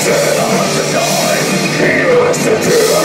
Listen on the night, hear us the